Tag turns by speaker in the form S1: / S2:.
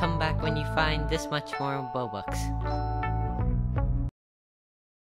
S1: come back when you find this much more Bobucks.